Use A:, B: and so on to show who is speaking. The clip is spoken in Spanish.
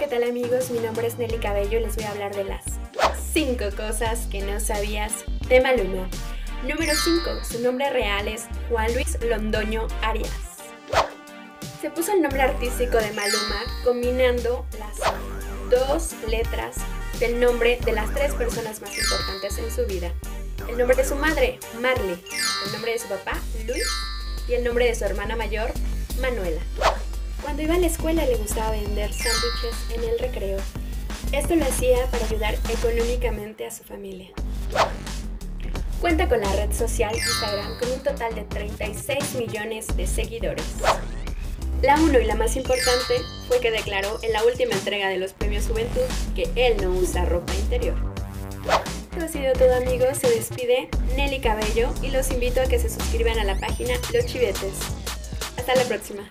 A: ¿qué tal amigos? Mi nombre es Nelly Cabello y les voy a hablar de las 5 cosas que no sabías de Maluma. Número 5. Su nombre real es Juan Luis Londoño Arias. Se puso el nombre artístico de Maluma combinando las dos letras del nombre de las tres personas más importantes en su vida. El nombre de su madre, Marley, el nombre de su papá, Luis, y el nombre de su hermana mayor, Manuela. Cuando iba a la escuela le gustaba vender sándwiches en el recreo. Esto lo hacía para ayudar económicamente a su familia. Cuenta con la red social Instagram con un total de 36 millones de seguidores. La uno y la más importante fue que declaró en la última entrega de los premios Juventud que él no usa ropa interior. Esto ha sido todo amigos, se despide Nelly Cabello y los invito a que se suscriban a la página Los Chivetes. Hasta la próxima.